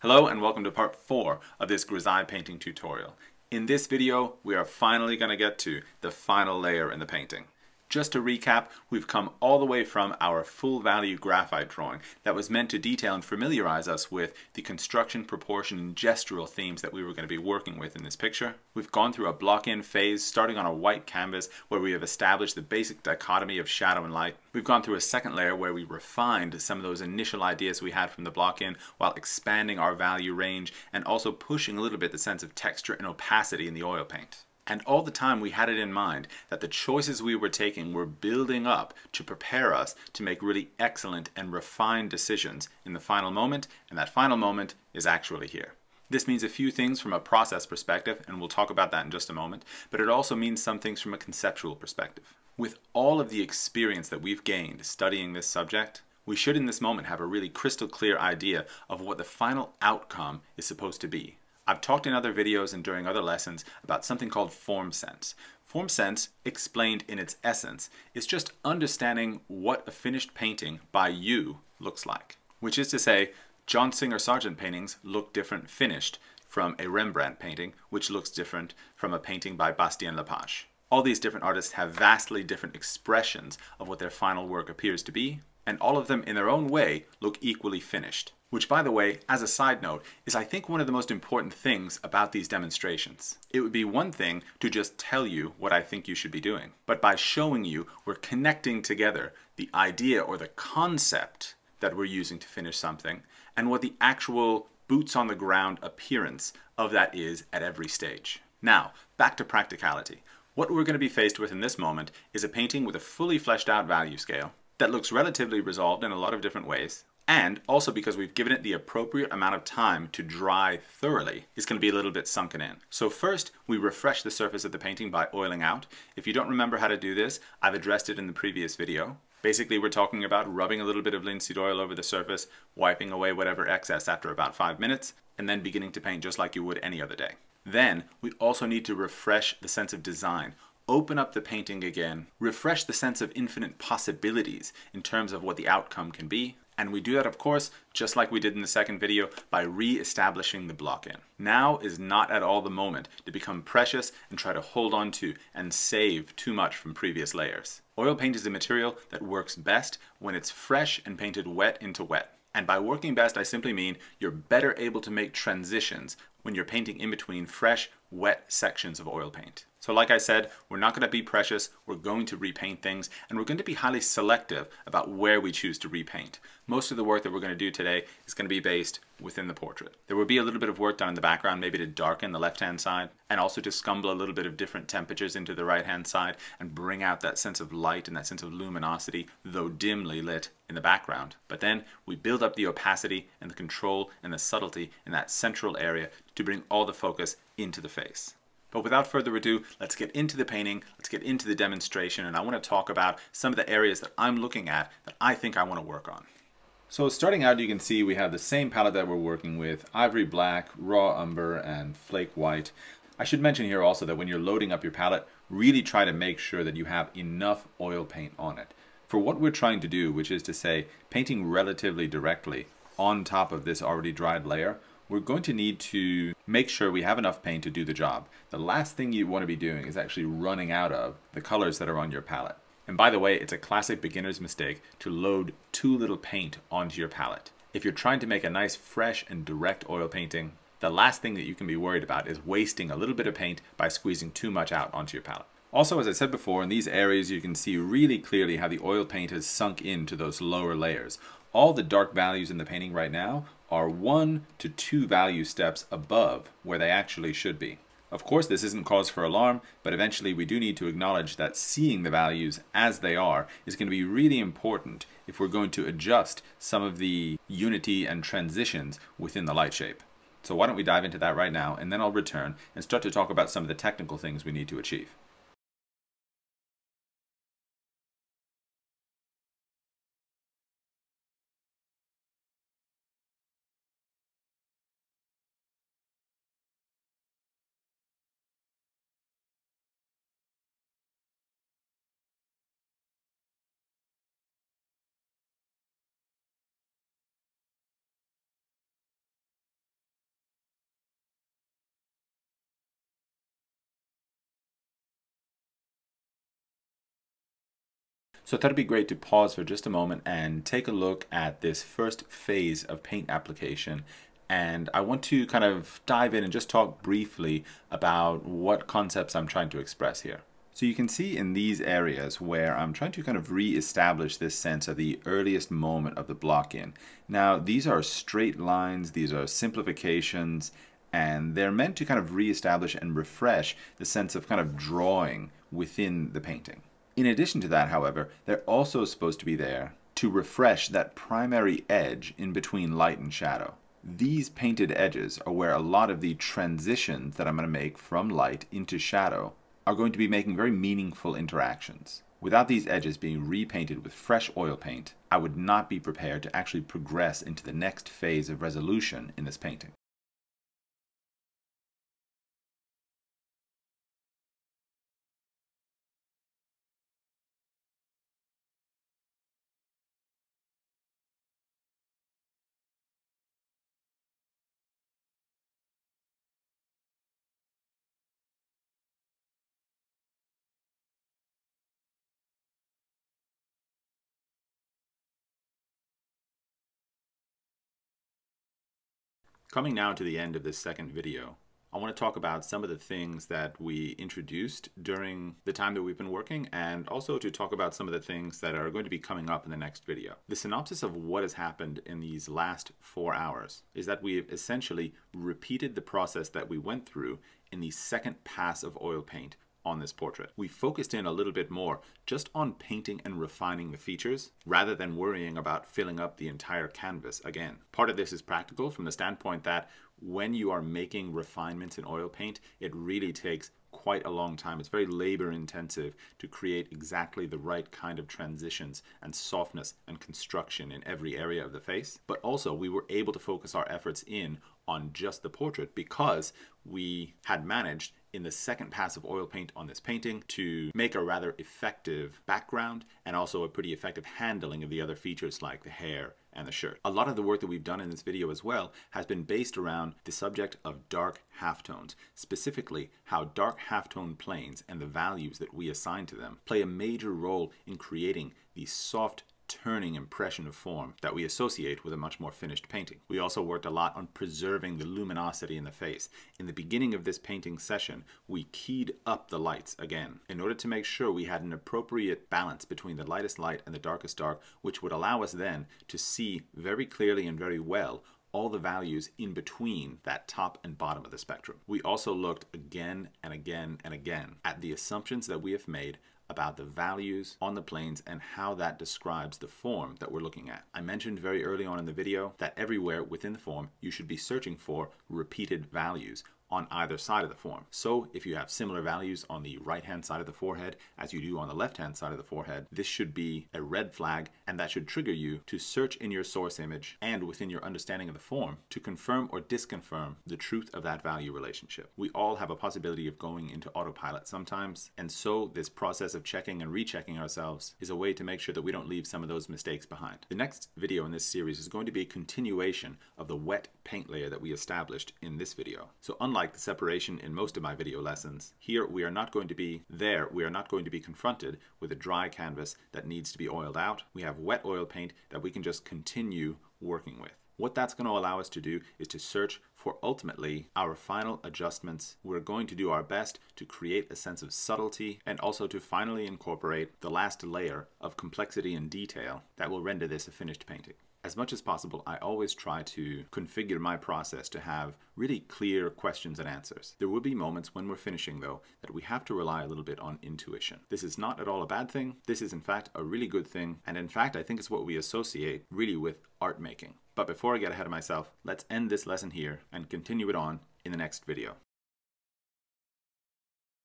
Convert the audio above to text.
Hello and welcome to part 4 of this grisaille painting tutorial. In this video, we are finally going to get to the final layer in the painting. Just to recap, we've come all the way from our full value graphite drawing that was meant to detail and familiarize us with the construction, proportion, and gestural themes that we were going to be working with in this picture. We've gone through a block-in phase starting on a white canvas where we have established the basic dichotomy of shadow and light. We've gone through a second layer where we refined some of those initial ideas we had from the block-in while expanding our value range and also pushing a little bit the sense of texture and opacity in the oil paint. And all the time we had it in mind that the choices we were taking were building up to prepare us to make really excellent and refined decisions in the final moment, and that final moment is actually here. This means a few things from a process perspective, and we'll talk about that in just a moment, but it also means some things from a conceptual perspective. With all of the experience that we've gained studying this subject, we should in this moment have a really crystal clear idea of what the final outcome is supposed to be. I've talked in other videos and during other lessons about something called form sense. Form sense, explained in its essence, is just understanding what a finished painting by you looks like. Which is to say, John Singer Sargent paintings look different finished from a Rembrandt painting, which looks different from a painting by Bastien Lepage. All these different artists have vastly different expressions of what their final work appears to be, and all of them in their own way look equally finished. Which, by the way, as a side note, is I think one of the most important things about these demonstrations. It would be one thing to just tell you what I think you should be doing, but by showing you, we're connecting together the idea or the concept that we're using to finish something and what the actual boots on the ground appearance of that is at every stage. Now, back to practicality. What we're going to be faced with in this moment is a painting with a fully fleshed out value scale that looks relatively resolved in a lot of different ways, and also because we've given it the appropriate amount of time to dry thoroughly, it's going to be a little bit sunken in. So first, we refresh the surface of the painting by oiling out. If you don't remember how to do this, I've addressed it in the previous video. Basically, we're talking about rubbing a little bit of linseed oil over the surface, wiping away whatever excess after about five minutes, and then beginning to paint just like you would any other day. Then, we also need to refresh the sense of design open up the painting again, refresh the sense of infinite possibilities in terms of what the outcome can be, and we do that, of course, just like we did in the second video, by re-establishing the block-in. Now is not at all the moment to become precious and try to hold on to and save too much from previous layers. Oil paint is a material that works best when it's fresh and painted wet into wet. And by working best, I simply mean you're better able to make transitions when you're painting in between fresh, wet sections of oil paint. So like I said, we're not going to be precious, we're going to repaint things, and we're going to be highly selective about where we choose to repaint. Most of the work that we're going to do today is going to be based within the portrait. There will be a little bit of work done in the background, maybe to darken the left-hand side, and also to scumble a little bit of different temperatures into the right-hand side and bring out that sense of light and that sense of luminosity, though dimly lit, in the background. But then we build up the opacity and the control and the subtlety in that central area to bring all the focus into the face. But without further ado, let's get into the painting, let's get into the demonstration, and I want to talk about some of the areas that I'm looking at that I think I want to work on. So starting out, you can see we have the same palette that we're working with, Ivory Black, Raw Umber, and Flake White. I should mention here also that when you're loading up your palette, really try to make sure that you have enough oil paint on it. For what we're trying to do, which is to say painting relatively directly on top of this already dried layer, we're going to need to make sure we have enough paint to do the job. The last thing you want to be doing is actually running out of the colors that are on your palette. And by the way, it's a classic beginner's mistake to load too little paint onto your palette. If you're trying to make a nice fresh and direct oil painting, the last thing that you can be worried about is wasting a little bit of paint by squeezing too much out onto your palette. Also, as I said before, in these areas you can see really clearly how the oil paint has sunk into those lower layers. All the dark values in the painting right now are one to two value steps above where they actually should be. Of course, this isn't cause for alarm, but eventually we do need to acknowledge that seeing the values as they are is going to be really important if we're going to adjust some of the unity and transitions within the light shape. So why don't we dive into that right now, and then I'll return and start to talk about some of the technical things we need to achieve. So I thought it'd be great to pause for just a moment and take a look at this first phase of paint application and I want to kind of dive in and just talk briefly about what concepts I'm trying to express here. So you can see in these areas where I'm trying to kind of re-establish this sense of the earliest moment of the block in. Now these are straight lines, these are simplifications, and they're meant to kind of re-establish and refresh the sense of kind of drawing within the painting. In addition to that, however, they're also supposed to be there to refresh that primary edge in between light and shadow. These painted edges are where a lot of the transitions that I'm going to make from light into shadow are going to be making very meaningful interactions. Without these edges being repainted with fresh oil paint, I would not be prepared to actually progress into the next phase of resolution in this painting. Coming now to the end of this second video, I want to talk about some of the things that we introduced during the time that we've been working and also to talk about some of the things that are going to be coming up in the next video. The synopsis of what has happened in these last four hours is that we've essentially repeated the process that we went through in the second pass of oil paint on this portrait. We focused in a little bit more just on painting and refining the features rather than worrying about filling up the entire canvas again. Part of this is practical from the standpoint that when you are making refinements in oil paint, it really takes quite a long time. It's very labor intensive to create exactly the right kind of transitions and softness and construction in every area of the face. But also we were able to focus our efforts in on just the portrait because we had managed in the second pass of oil paint on this painting to make a rather effective background and also a pretty effective handling of the other features like the hair and the shirt. A lot of the work that we've done in this video as well has been based around the subject of dark halftones, specifically how dark halftone planes and the values that we assign to them play a major role in creating the soft turning impression of form that we associate with a much more finished painting. We also worked a lot on preserving the luminosity in the face. In the beginning of this painting session, we keyed up the lights again in order to make sure we had an appropriate balance between the lightest light and the darkest dark, which would allow us then to see very clearly and very well all the values in between that top and bottom of the spectrum. We also looked again and again and again at the assumptions that we have made about the values on the planes and how that describes the form that we're looking at. I mentioned very early on in the video that everywhere within the form you should be searching for repeated values on either side of the form. So if you have similar values on the right hand side of the forehead as you do on the left hand side of the forehead, this should be a red flag and that should trigger you to search in your source image and within your understanding of the form to confirm or disconfirm the truth of that value relationship. We all have a possibility of going into autopilot sometimes and so this process of checking and rechecking ourselves is a way to make sure that we don't leave some of those mistakes behind. The next video in this series is going to be a continuation of the wet paint layer that we established in this video. So unlike unlike the separation in most of my video lessons, here we are not going to be there, we are not going to be confronted with a dry canvas that needs to be oiled out. We have wet oil paint that we can just continue working with. What that's going to allow us to do is to search for ultimately our final adjustments. We're going to do our best to create a sense of subtlety and also to finally incorporate the last layer of complexity and detail that will render this a finished painting as much as possible, I always try to configure my process to have really clear questions and answers. There will be moments when we're finishing, though, that we have to rely a little bit on intuition. This is not at all a bad thing. This is, in fact, a really good thing. And in fact, I think it's what we associate really with art making. But before I get ahead of myself, let's end this lesson here and continue it on in the next video.